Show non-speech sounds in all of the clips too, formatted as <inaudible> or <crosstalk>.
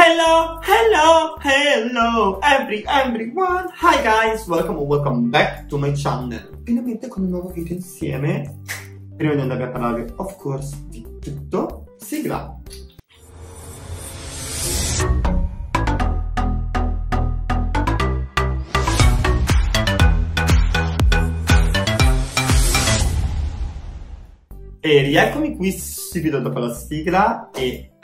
Hello, hello, hello, every, everyone. Hi guys, welcome or welcome back to my channel. Finalmente con un nuovo video insieme. Prima di andare a parlare, of course, di tutto, sigla. E rieccomi qui subito dopo la sigla e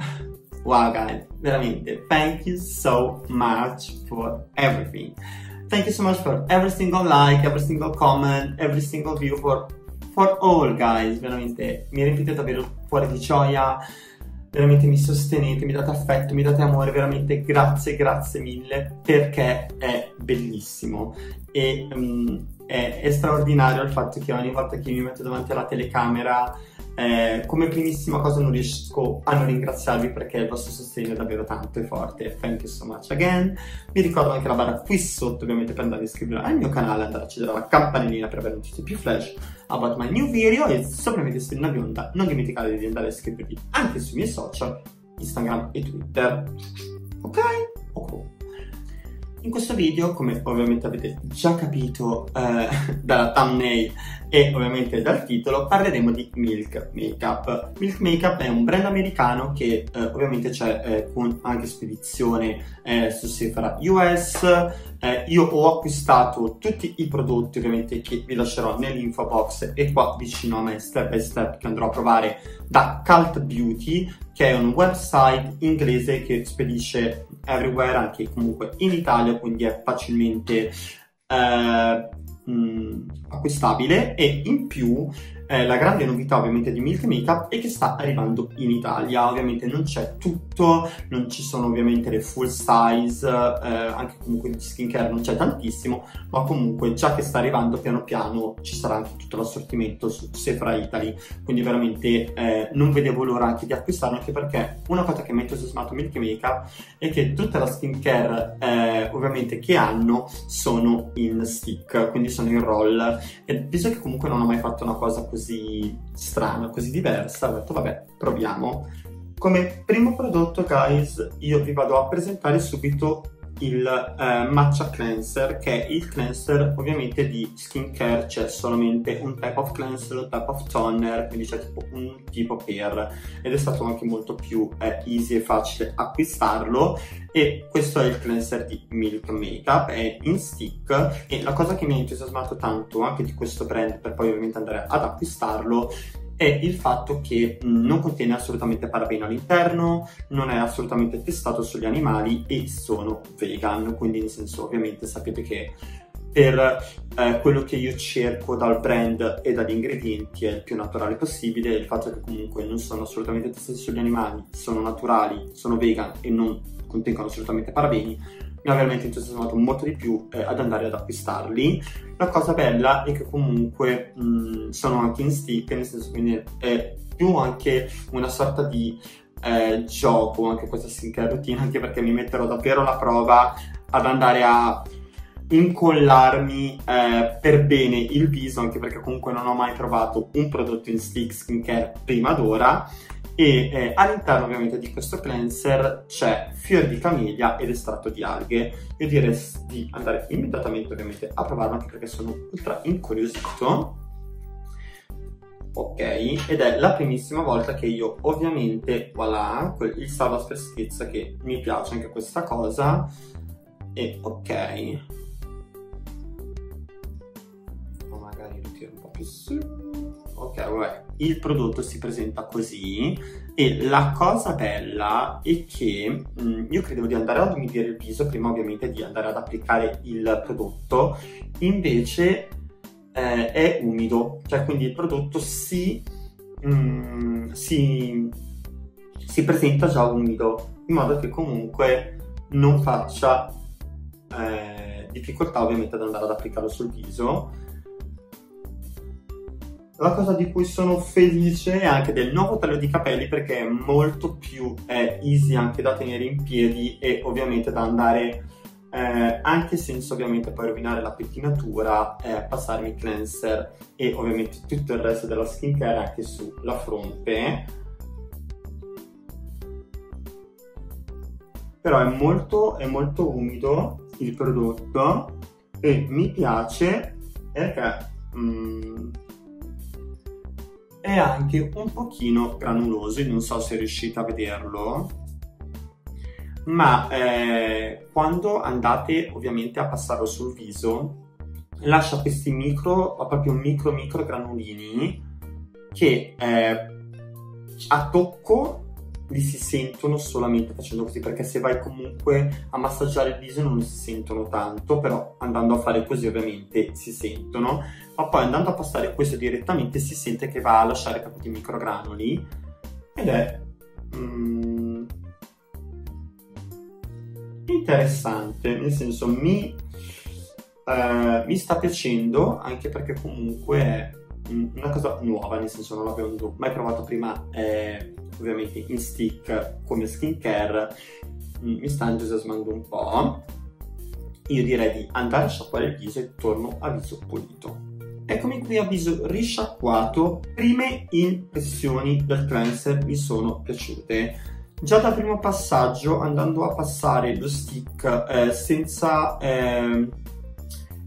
wow guys, veramente thank you so much for everything. Thank you so much for every single like, every single comment, every single view for for all guys, veramente. Mi riempite davvero fuori di gioia, veramente mi sostenete, mi date affetto, mi date amore, veramente grazie, grazie mille perché è bellissimo. E um, è, è, straordinario il fatto che ogni volta che mi metto davanti alla telecamera eh, come primissima cosa non riesco a non ringraziarvi perché il vostro sostegno è davvero tanto e forte. Thank you so much again. Vi ricordo anche la barra qui sotto ovviamente per andare a iscrivervi al mio canale andare a accedere alla campanellina per avere notizie più flash about my new video. E soprattutto se una bionda. Non dimenticate di andare a iscrivervi anche sui miei social Instagram e Twitter. Ok? ok in questo video, come ovviamente avete già capito eh, <laughs> dalla thumbnail e ovviamente dal titolo, parleremo di Milk Makeup. Milk Makeup è un brand americano che eh, ovviamente c'è eh, con anche spedizione eh, su Sephora US. Eh, io ho acquistato tutti i prodotti ovviamente che vi lascerò nell'info box e qua vicino a me step by step che andrò a provare da Cult Beauty che è un website inglese che spedisce everywhere, anche comunque in Italia, quindi è facilmente eh, mh, acquistabile. E in più eh, la grande novità ovviamente di Milk Makeup è che sta arrivando in Italia, ovviamente non c'è tutto, non ci sono ovviamente le full size, eh, anche comunque di skincare non c'è tantissimo, ma comunque già che sta arrivando piano piano ci sarà anche tutto l'assortimento su Sephora Italy, quindi veramente eh, non vedevo l'ora anche di acquistarlo, anche perché una cosa che mi ha entusiasmato Milk Makeup è che tutta la skincare eh, ovviamente che hanno sono in stick, quindi sono in roll, e visto che comunque non ho mai fatto una cosa così strana, così diversa, ho detto vabbè, proviamo. Come primo prodotto, guys, io vi vado a presentare subito il eh, Matcha Cleanser, che è il cleanser ovviamente di skincare, c'è solamente un type of cleanser, un type of toner, quindi c'è tipo un tipo per, ed è stato anche molto più eh, easy e facile acquistarlo, e questo è il cleanser di Milk Makeup, è in stick, e la cosa che mi ha entusiasmato tanto anche di questo brand, per poi ovviamente andare ad acquistarlo, è il fatto che non contiene assolutamente parabeno all'interno, non è assolutamente testato sugli animali e sono vegan, quindi in senso ovviamente sapete che per eh, quello che io cerco dal brand e dagli ingredienti è il più naturale possibile, il fatto che comunque non sono assolutamente testati sugli animali, sono naturali, sono vegan e non contengono assolutamente parabeni, mi ha veramente entusiasmato molto di più eh, ad andare ad acquistarli. La cosa bella è che comunque mh, sono anche in stick, nel senso che è più anche una sorta di eh, gioco anche questa skincare routine, anche perché mi metterò davvero alla prova ad andare a incollarmi eh, per bene il viso, anche perché comunque non ho mai provato un prodotto in stick skincare prima d'ora e eh, all'interno ovviamente di questo cleanser c'è fior di camiglia ed estratto di alghe. Io direi di andare immediatamente ovviamente a provarlo anche perché sono ultra incuriosito. Ok, ed è la primissima volta che io ovviamente, voilà, il salva freschezza che mi piace anche questa cosa. E ok. O magari lo tiro un po' più su ok, vabbè, il prodotto si presenta così e la cosa bella è che mh, mm, io credevo di andare ad umidire il viso prima ovviamente di andare ad applicare il prodotto, invece eh, è umido, cioè quindi il prodotto si, mh, mm, si, si presenta già umido, in modo che comunque non faccia eh, difficoltà ovviamente ad andare ad applicarlo sul viso la cosa di cui sono felice è anche del nuovo taglio di capelli perché è molto più è easy anche da tenere in piedi e ovviamente da andare eh, anche senza ovviamente poi rovinare la pettinatura, eh, passarmi il cleanser e ovviamente tutto il resto della skincare anche sulla fronte. Però è molto, è molto umido il prodotto e mi piace perché mm, è anche un pochino granuloso, non so se riuscite a vederlo, ma eh, quando andate ovviamente a passarlo sul viso lascia questi micro, proprio micro micro granulini che eh, a tocco li si sentono solamente facendo così perché se vai comunque a massaggiare il viso non si sentono tanto però andando a fare così ovviamente si sentono. Ma poi andando a passare questo direttamente si sente che va a lasciare proprio i microgranuli ed è mm, interessante nel senso mi, eh, mi sta piacendo anche perché comunque è una cosa nuova nel senso non l'avevo mai provato prima eh, ovviamente in stick come skincare mm, mi sta entusiasmando un po'. Io direi di andare a sciacquare il viso e torno a viso pulito. Eccomi qui a viso risciacquato. Prime impressioni del cleanser mi sono piaciute. Già dal primo passaggio, andando a passare lo stick eh, senza, eh,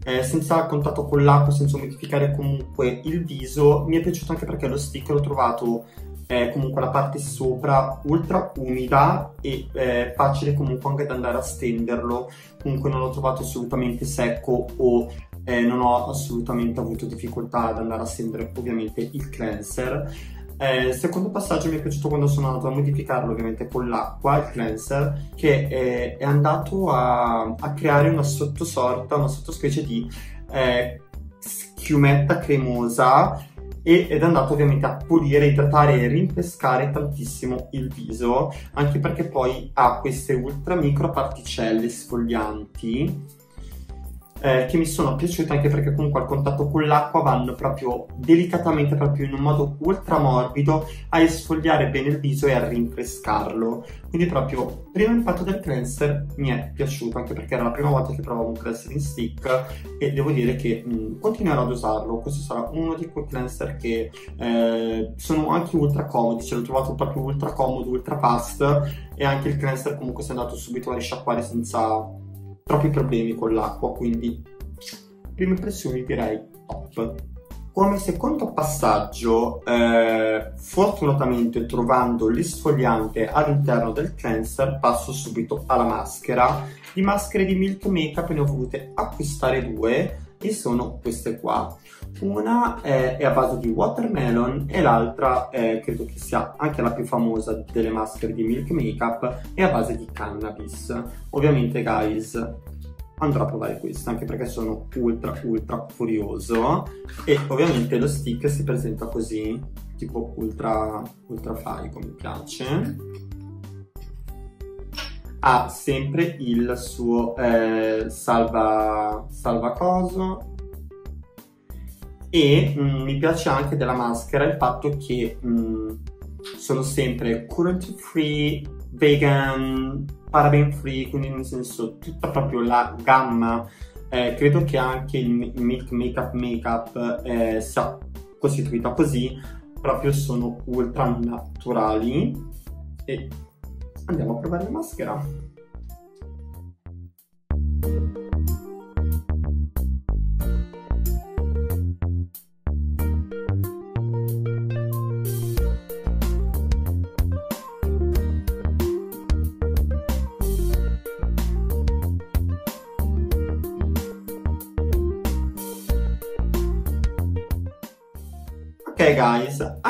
eh, senza contatto con l'acqua, senza modificare comunque il viso, mi è piaciuto anche perché lo stick l'ho trovato è comunque la parte sopra ultra umida e eh, facile comunque anche da andare a stenderlo. Comunque non l'ho trovato assolutamente secco o eh, non ho assolutamente avuto difficoltà ad andare a stendere ovviamente il cleanser. Eh, secondo passaggio mi è piaciuto quando sono andato a modificarlo ovviamente con l'acqua, il cleanser, che è, è andato a, a, creare una sottosorta, una sottospecie di eh, schiumetta cremosa ed è andato ovviamente a pulire, idratare e rinfrescare tantissimo il viso, anche perché poi ha queste ultra micro particelle sfoglianti eh, che mi sono piaciute anche perché comunque al contatto con l'acqua vanno proprio delicatamente, proprio in un modo ultra morbido a esfogliare bene il viso e a rinfrescarlo. Quindi proprio primo impatto del cleanser mi è piaciuto anche perché era la prima volta che provavo un cleanser in stick e devo dire che mh, mm, continuerò ad usarlo. Questo sarà uno di quei cleanser che eh, sono anche ultra comodi, ce l'ho trovato proprio ultra comodo, ultra fast e anche il cleanser comunque si è andato subito a risciacquare senza troppi problemi con l'acqua, quindi prime impressioni direi top. Come secondo passaggio, eh, fortunatamente trovando l'esfoliante all'interno del cleanser, passo subito alla maschera. Di maschere di Milk Makeup ne ho volute acquistare due e sono queste qua. Una è, è a base di watermelon e l'altra è, credo che sia anche la più famosa delle maschere di Milk Makeup, è a base di cannabis. Ovviamente guys andrò a provare questa anche perché sono ultra ultra furioso e ovviamente lo stick si presenta così tipo ultra ultra farico mi piace ha sempre il suo eh, salva salva coso e mh, mm, mi piace anche della maschera il fatto che mh, mm, sono sempre cruelty free vegan paraben free, quindi nel senso tutta proprio la gamma. Eh, credo che anche il, Milk Makeup Makeup eh, sia costituita così, proprio sono ultra naturali. E andiamo a provare la maschera.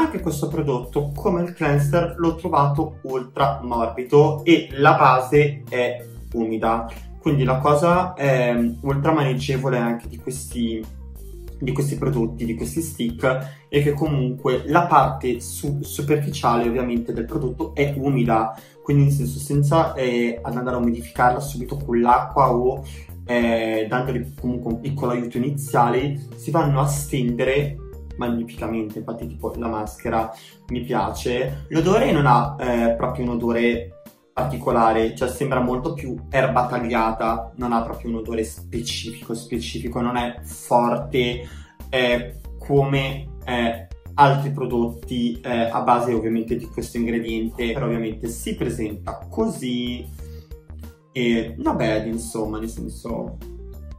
Anche questo prodotto come il cleanser l'ho trovato ultra morbido e la base è umida, quindi la cosa è ultra maneggevole anche di questi, di questi prodotti, di questi stick è che comunque la parte su superficiale ovviamente del prodotto è umida, quindi nel senso senza eh, andare a modificarla subito con l'acqua o eh, dandogli comunque un piccolo aiuto iniziale si vanno a stendere magnificamente, infatti tipo la maschera mi piace. L'odore non ha eh, proprio un odore particolare, cioè sembra molto più erba tagliata, non ha proprio un odore specifico, specifico, non è forte eh, come eh, altri prodotti eh, a base ovviamente di questo ingrediente, però ovviamente si presenta così e bad insomma, nel senso,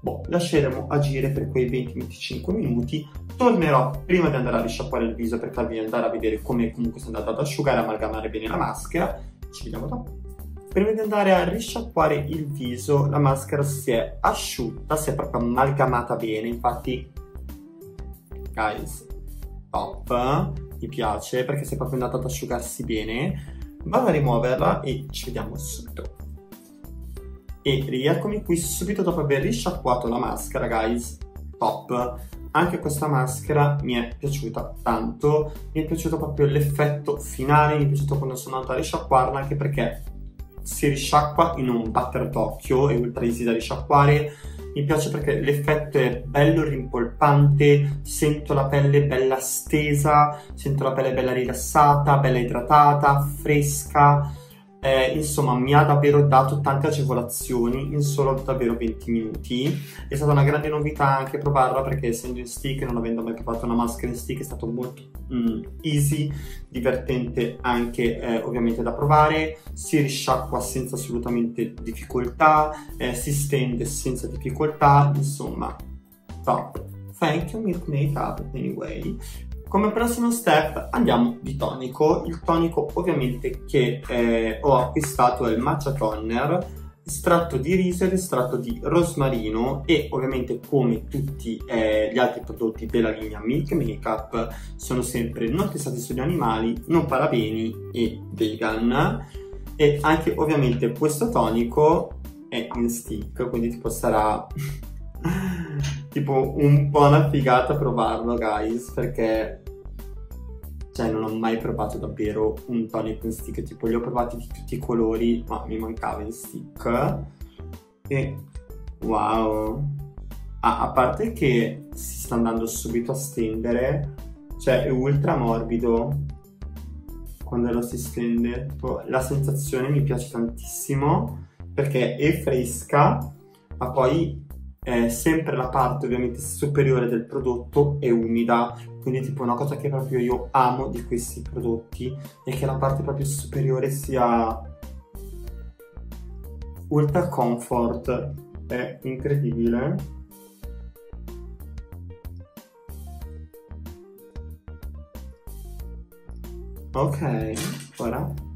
boh, lasceremo agire per quei 20-25 minuti, tornerò prima di andare a risciacquare il viso per farvi andare a vedere come comunque sono andato ad asciugare, amalgamare bene la maschera, ci vediamo dopo. Prima di andare a risciacquare il viso, la maschera si è asciutta, si è proprio amalgamata bene, infatti, guys, top, mi piace perché si è proprio andata ad asciugarsi bene. Vado a rimuoverla e ci vediamo subito. E rieccomi qui subito dopo aver risciacquato la maschera, guys, top. Anche questa maschera mi è piaciuta tanto, mi è piaciuto proprio l'effetto finale, mi è piaciuto quando sono andata a risciacquarla, anche perché si risciacqua in un battertocchio, è ultra easy da risciacquare. Mi piace perché l'effetto è bello rimpolpante, sento la pelle bella stesa, sento la pelle bella rilassata, bella idratata, fresca eh, insomma, mi ha davvero dato tante agevolazioni in solo davvero 20 minuti. È stata una grande novità anche provarla perché essendo in stick, non avendo mai provato una maschera in stick, è stato molto mm, easy, divertente anche eh, ovviamente da provare. Si risciacqua senza assolutamente difficoltà, eh, si stende senza difficoltà, insomma, top. Thank you Milk Makeup anyway. Come prossimo step andiamo di tonico, il tonico ovviamente che eh, ho acquistato è il Matcha Toner, estratto di riso ed estratto di rosmarino e ovviamente come tutti eh, gli altri prodotti della linea Milk Makeup sono sempre non testati sugli animali, non parabeni e vegan. E anche ovviamente questo tonico è in stick quindi tipo sarà <laughs> tipo un po' una figata provarlo guys perché cioè non ho mai provato davvero un tonic in stick tipo li ho provati di tutti i colori ma mi mancava in stick. E wow. Ah, a parte che si sta andando subito a stendere cioè è ultra morbido quando lo si stende. Tipo, la sensazione mi piace tantissimo perché è fresca ma poi eh, sempre la parte ovviamente superiore del prodotto è umida, quindi tipo una cosa che proprio io amo di questi prodotti è che la parte proprio superiore sia ultra comfort, è incredibile. Ok, ora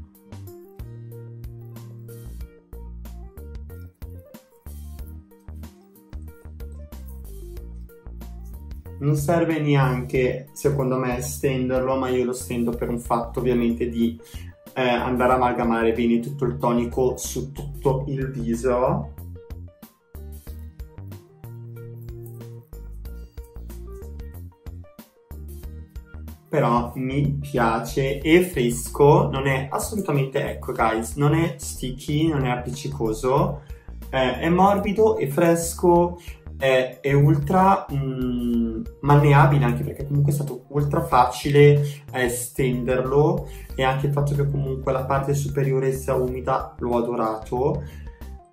non serve neanche, secondo me, stenderlo, ma io lo stendo per un fatto ovviamente di eh, andare a amalgamare bene tutto il tonico su tutto il viso. Però mi piace, è fresco, non è assolutamente, ecco guys, non è sticky, non è appiccicoso, eh, è morbido, è fresco, è, è ultra mh, mm, malleabile anche perché comunque è stato ultra facile estenderlo e anche il fatto che comunque la parte superiore sia umida l'ho adorato.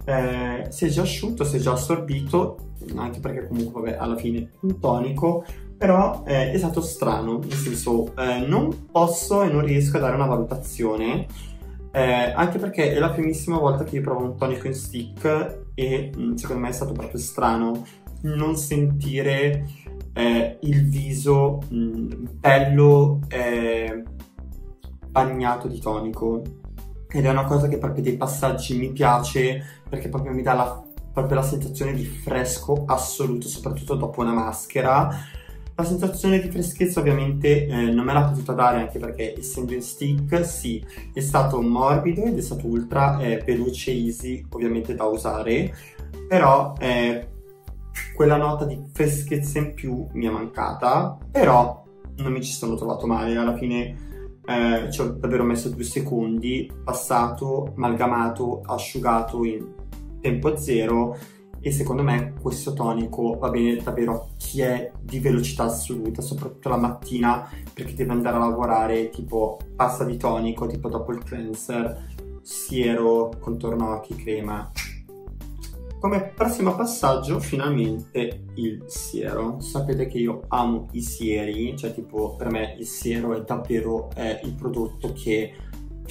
Eh, si è già asciutto, si è già assorbito anche perché comunque vabbè alla fine è un tonico però eh, è stato strano nel senso eh, non posso e non riesco a dare una valutazione eh, anche perché è la primissima volta che io provo un tonico in stick e mm, secondo me è stato proprio strano non sentire eh, il viso mh, mm, bello eh, bagnato di tonico. Ed è una cosa che proprio dei passaggi mi piace perché proprio mi dà la, proprio la sensazione di fresco assoluto soprattutto dopo una maschera la sensazione di freschezza ovviamente eh, non me l'ha potuta dare anche perché essendo in stick sì, è stato morbido ed è stato ultra eh, veloce e easy ovviamente da usare, però eh, quella nota di freschezza in più mi è mancata, però non mi ci sono trovato male, alla fine eh, ci ho davvero messo due secondi, passato, amalgamato, asciugato in tempo zero e secondo me questo tonico va bene davvero a chi è di velocità assoluta, soprattutto la mattina perché deve andare a lavorare tipo pasta di tonico, tipo dopo il cleanser, siero, contorno occhi, crema. Come prossimo passaggio finalmente il siero. Sapete che io amo i sieri, cioè tipo per me il siero è davvero eh, il prodotto che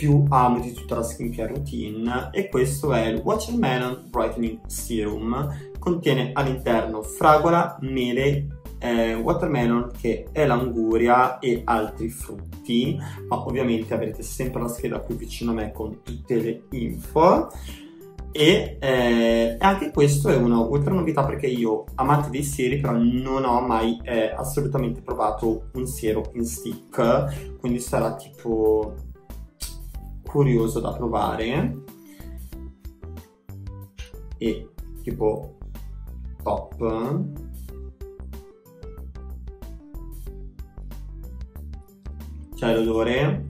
più amo di tutta la skincare routine e questo è il Watermelon Brightening Serum. Contiene all'interno fragola, mele, eh, watermelon che è l'anguria e altri frutti. Ma ovviamente avrete sempre la scheda qui vicino a me con tutte le info. E eh, anche questo è una ultra novità perché io amante dei sieri però non ho mai eh, assolutamente provato un siero in stick. Quindi sarà tipo curioso da provare. E tipo top. C'è l'odore.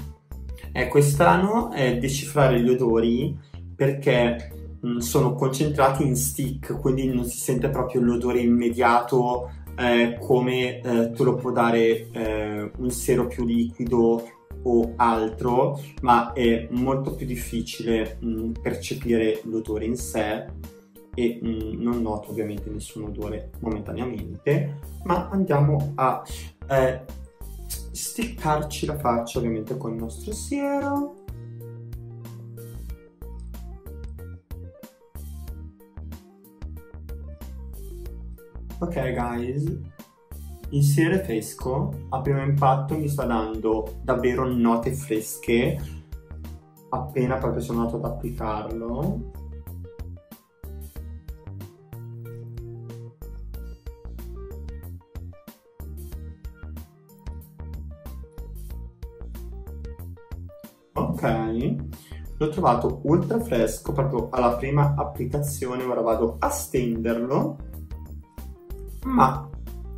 È quest'anno è decifrare gli odori perché Mm, sono concentrati in stick, quindi non si sente proprio l'odore immediato eh, come eh, te lo può dare eh, un siero più liquido o altro, ma è molto più difficile mh, mm, percepire l'odore in sé e mh, mm, non noto ovviamente nessun odore momentaneamente, ma andiamo a eh, sticcarci la faccia ovviamente con il nostro siero. Ok guys, il siero fresco a primo impatto mi sta dando davvero note fresche. Appena proprio sono andato ad applicarlo. Ok, l'ho trovato ultra fresco proprio alla prima applicazione, ora vado a stenderlo. Ma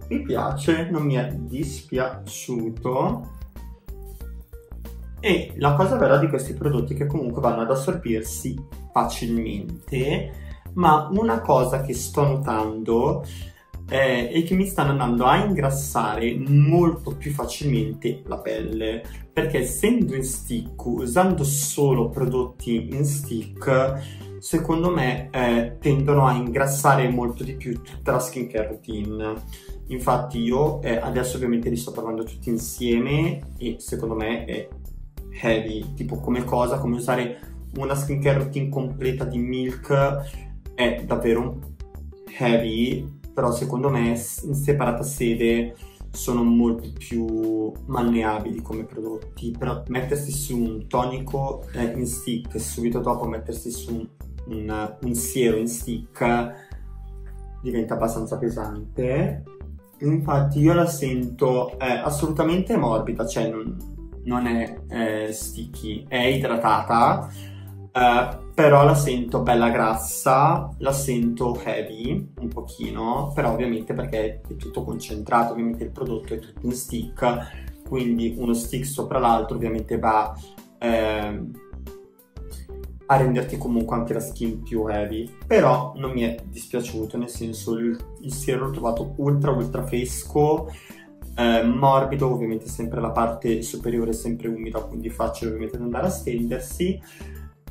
mi piace, non mi è dispiaciuto. E la cosa bella di questi prodotti è che comunque vanno ad assorbirsi facilmente, ma una cosa che sto notando eh, è che mi stanno andando a ingrassare molto più facilmente la pelle, perché essendo in stick, usando solo prodotti in stick, secondo me eh, tendono a ingrassare molto di più tutta la skincare routine. Infatti io eh, adesso ovviamente li sto provando tutti insieme e secondo me è heavy, tipo come cosa, come usare una skincare routine completa di Milk è davvero heavy, però secondo me in separata sede sono molto più malleabili come prodotti, però mettersi su un tonico eh, in stick subito dopo mettersi su un un, un siero in stick diventa abbastanza pesante. Infatti io la sento eh, assolutamente morbida, cioè non, non è eh, sticky, è idratata, eh, però la sento bella grassa, la sento heavy un pochino, però ovviamente perché è tutto concentrato, ovviamente il prodotto è tutto in stick, quindi uno stick sopra l'altro ovviamente va eh, a renderti comunque anche la skin più heavy. Però non mi è dispiaciuto, nel senso il, il siero l'ho trovato ultra ultra fresco, eh, morbido, ovviamente sempre la parte superiore sempre umida, quindi facile ovviamente andare a stendersi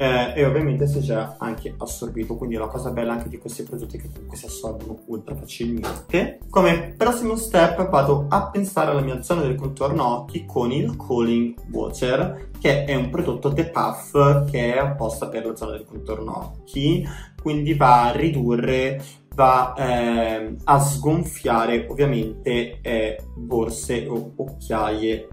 eh, e ovviamente si è già anche assorbito quindi la cosa bella anche di questi prodotti è che comunque si assorbono ultra facilmente. Come prossimo step vado a pensare alla mia zona del contorno occhi con il Cooling Water che è un prodotto The Puff che è apposta per la zona del contorno occhi quindi va a ridurre va eh, a sgonfiare ovviamente eh, borse o occhiaie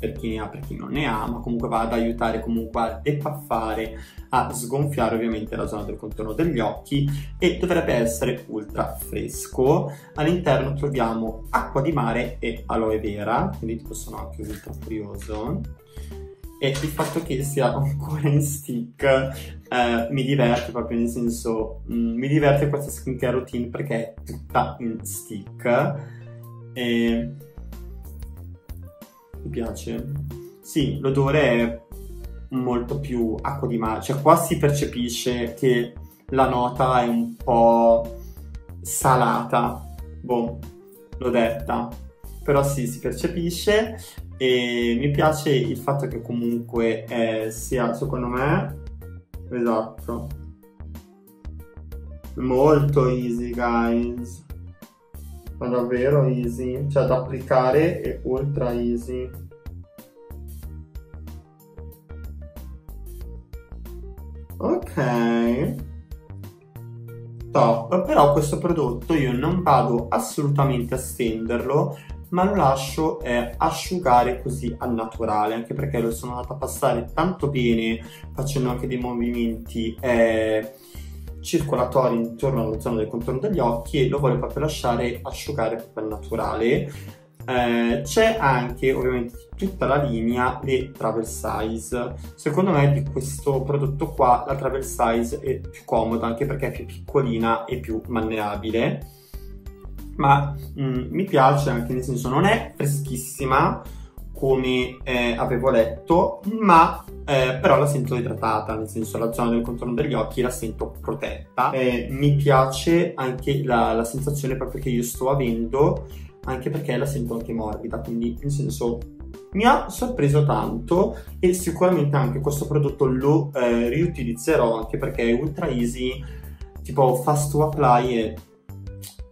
per chi ne ha, per chi non ne ha, ma comunque va ad aiutare comunque a depaffare, a sgonfiare ovviamente la zona del contorno degli occhi e dovrebbe essere ultra fresco. All'interno troviamo acqua di mare e aloe vera, quindi sono anche ultra curioso. E il fatto che sia ancora in stick eh, mi diverte proprio nel senso, mh, mm, mi diverte questa skincare routine perché è tutta in stick. E mi piace. Sì, l'odore è molto più acqua di mare, cioè qua si percepisce che la nota è un po' salata, boh, l'ho detta, però sì, si percepisce e mi piace il fatto che comunque eh, sia, secondo me, esatto, molto easy guys ma davvero easy, cioè da applicare è ultra easy. ok top però questo prodotto io non vado assolutamente a stenderlo ma lo lascio eh, asciugare così al naturale anche perché lo sono andato a passare tanto bene facendo anche dei movimenti eh, circolatori intorno alla zona del contorno degli occhi e lo voglio proprio lasciare asciugare proprio al naturale. Eh, c'è anche ovviamente tutta la linea le travel size. Secondo me di questo prodotto qua la travel size è più comoda anche perché è più piccolina e più mannerabile ma mh, mm, mi piace anche nel senso non è freschissima come eh, avevo letto ma eh, però la sento idratata nel senso la zona del contorno degli occhi la sento protetta. Eh, mi piace anche la, la sensazione proprio che io sto avendo anche perché la sento anche morbida, quindi nel senso mi ha sorpreso tanto e sicuramente anche questo prodotto lo eh, riutilizzerò anche perché è ultra easy, tipo fast to apply e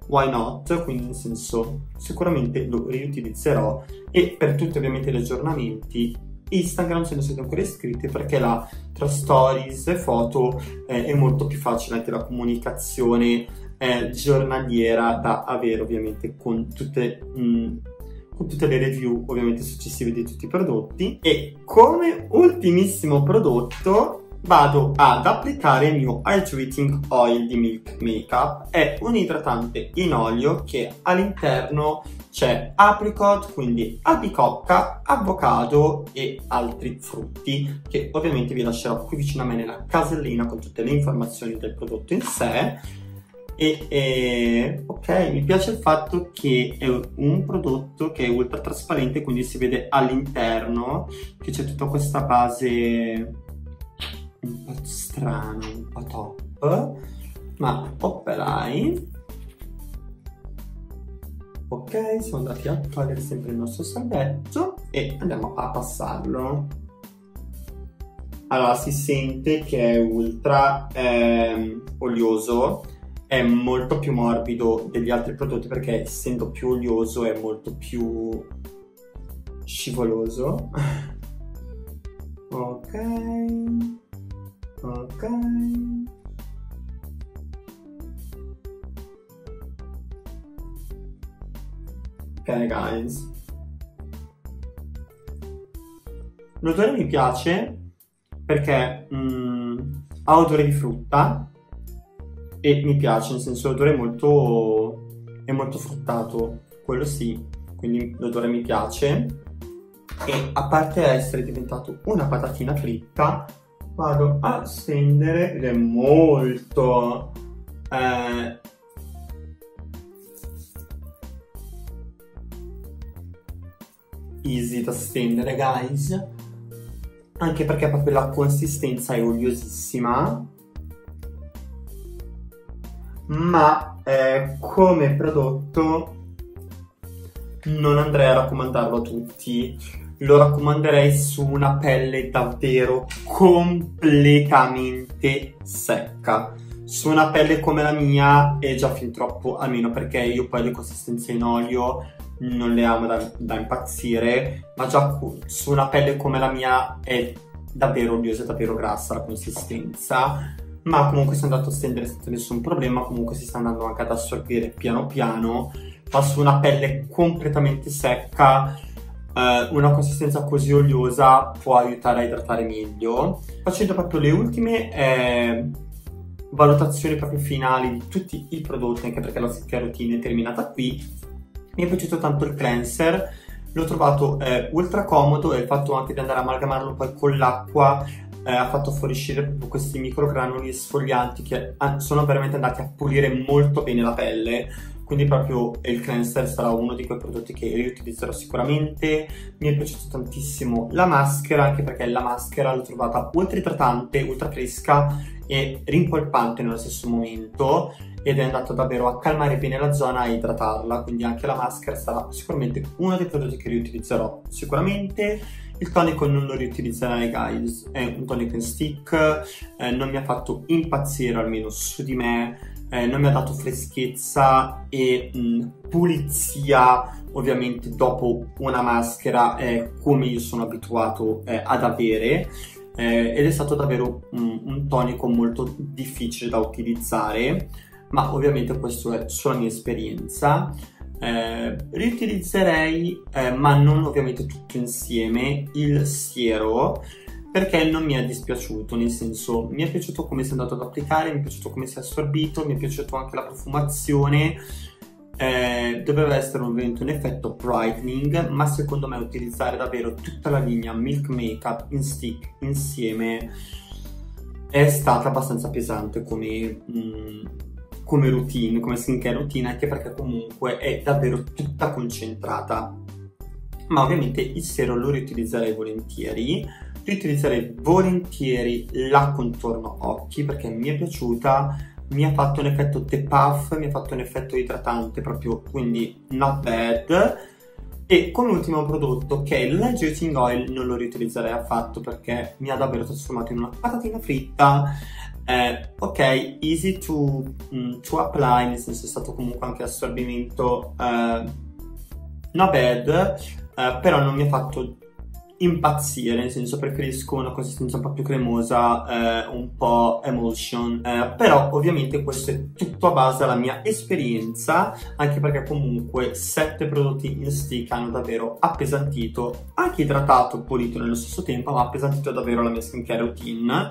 why not, quindi nel senso sicuramente lo riutilizzerò e per tutti ovviamente gli aggiornamenti Instagram se non siete ancora iscritti perché là tra stories e foto eh, è molto più facile anche la comunicazione eh, giornaliera da avere ovviamente con tutte, mh, mm, con tutte le review ovviamente successive di tutti i prodotti e come ultimissimo prodotto vado ad applicare il mio Hydrating Oil di Milk Makeup. È un idratante in olio che all'interno c'è apricot, quindi albicocca, avocado e altri frutti che ovviamente vi lascerò qui vicino a me nella casellina con tutte le informazioni del prodotto in sé e, e, ok, mi piace il fatto che è un prodotto che è ultra trasparente, quindi si vede all'interno che c'è tutta questa base un po' strana, un po' top, ma operai. Ok, siamo andati a togliere sempre il nostro salvetto e andiamo a passarlo. Allora, si sente che è ultra eh, olioso è molto più morbido degli altri prodotti perché essendo più olioso è molto più scivoloso. <laughs> ok. Ok. Ok guys. L'odore mi piace perché mm, ha odore di frutta e mi piace, nel senso l'odore è molto, è molto fruttato, quello sì, quindi l'odore mi piace e a parte essere diventato una patatina fritta vado a stendere ed è molto eh, easy da stendere guys anche perché proprio la consistenza è oliosissima ma eh, come prodotto non andrei a raccomandarlo a tutti. Lo raccomanderei su una pelle davvero completamente secca. Su una pelle come la mia è già fin troppo, almeno perché io poi le consistenze in olio non le amo da, da impazzire, ma già su una pelle come la mia è davvero oliosa, davvero grassa la consistenza ma comunque è andato a stendere senza nessun problema, comunque si sta andando anche ad assorbire piano piano, fa su una pelle completamente secca, eh, una consistenza così oliosa può aiutare a idratare meglio. Facendo proprio le ultime eh, valutazioni proprio finali di tutti i prodotti, anche perché la routine è terminata qui, mi è piaciuto tanto il cleanser, l'ho trovato eh, ultra comodo e il fatto anche di andare a amalgamarlo poi con l'acqua eh, ha fatto fuoriuscire questi microgranuli sfoglianti che sono veramente andati a pulire molto bene la pelle quindi proprio il cleanser sarà uno di quei prodotti che riutilizzerò sicuramente. Mi è piaciuto tantissimo la maschera anche perché la maschera l'ho trovata ultra idratante ultra fresca e rimpolpante nello stesso momento ed è andato davvero a calmare bene la zona e idratarla. Quindi anche la maschera sarà sicuramente uno dei prodotti che riutilizzerò sicuramente. Il tonico non lo riutilizzerei guys, è un tonico in stick, eh, non mi ha fatto impazzire almeno su di me, eh, non mi ha dato freschezza e mh, pulizia ovviamente dopo una maschera eh, come io sono abituato eh, ad avere. eh, ed è stato davvero un, un tonico molto difficile da utilizzare, ma ovviamente questo è sulla mia esperienza. Eh, riutilizzerei, eh, ma non ovviamente tutto insieme, il siero perché non mi è dispiaciuto, nel senso mi è piaciuto come si è andato ad applicare, mi è piaciuto come si è assorbito, mi è piaciuto anche la profumazione. Eh, doveva essere ovviamente un effetto brightening, ma secondo me utilizzare davvero tutta la linea Milk Makeup in stick insieme è stata abbastanza pesante come, mh, mm, come routine, come skincare routine, anche perché comunque è davvero tutta concentrata. Ma ovviamente il siero lo riutilizzerei volentieri riutilizzerei volentieri la contorno occhi perché mi è piaciuta, mi ha fatto un effetto The Puff, mi ha fatto un effetto idratante proprio, quindi not bad. E come ultimo prodotto che è il Hydrating Oil non lo riutilizzerei affatto perché mi ha davvero trasformato in una patatina fritta. Eh, ok, easy to, mm, to, apply, nel senso è stato comunque anche assorbimento eh, not bad, eh, però non mi ha fatto impazzire, nel senso preferisco una consistenza un po' più cremosa, eh, un po' emulsion, eh, però ovviamente questo è tutto a base della mia esperienza, anche perché comunque sette prodotti in stick hanno davvero appesantito, anche idratato, pulito nello stesso tempo, ma appesantito davvero la mia skincare routine.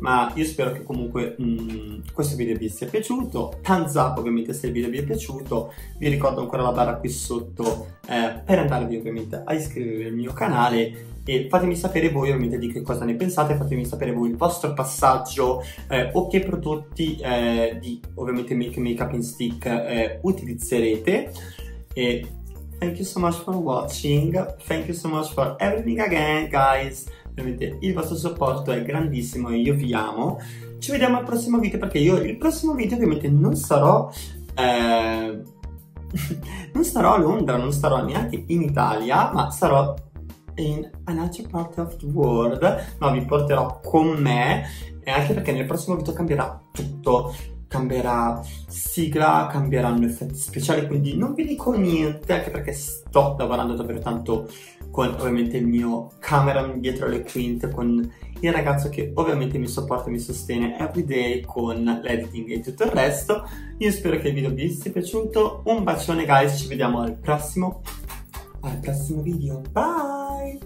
Ma io spero che comunque mh, mm, questo video vi sia piaciuto. Thumbs up ovviamente se il video vi è piaciuto. Vi ricordo ancora la barra qui sotto eh, per andarvi ovviamente a iscrivervi al mio canale e fatemi sapere voi ovviamente di che cosa ne pensate, fatemi sapere voi il vostro passaggio eh, o che prodotti eh, di ovviamente Make Makeup in Stick eh, utilizzerete. E thank you so much for watching, thank you so much for everything again guys. Ovviamente il vostro supporto è grandissimo e io vi amo. Ci vediamo al prossimo video perché io il prossimo video ovviamente non sarò... Eh, <laughs> non starò a Londra, non starò neanche in Italia, ma sarò in another part of the world. No, vi porterò con me e anche perché nel prossimo video cambierà tutto. Cambierà sigla, cambieranno effetti speciali, quindi non vi dico niente, anche perché sto lavorando davvero tanto con ovviamente il mio cameraman dietro le quinte, con il ragazzo che ovviamente mi supporta e mi sostiene everyday con l'editing e tutto il resto. Io spero che il video vi sia piaciuto. Un bacione guys, ci vediamo al prossimo, al prossimo video. Bye!